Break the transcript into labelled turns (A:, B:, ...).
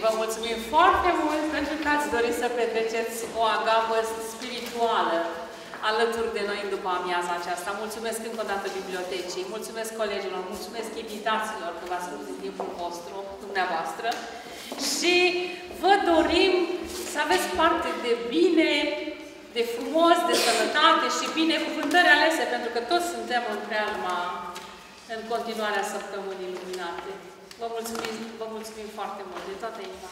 A: dragii noștri, vă mulțumim foarte mult pentru că ați dorit să petreceți o agapă spirituală alături de noi în după amiaza aceasta. Mulțumesc încă o dată bibliotecii, mulțumesc colegilor, mulțumesc invitaților că v-ați în timpul vostru, dumneavoastră. Și vă dorim să aveți parte de bine, de frumos, de sănătate și binecuvântări alese, pentru că toți suntem în prealma în continuarea săptămânii luminate. Vă mulțumim, vă mulțumim foarte mult de toată inima.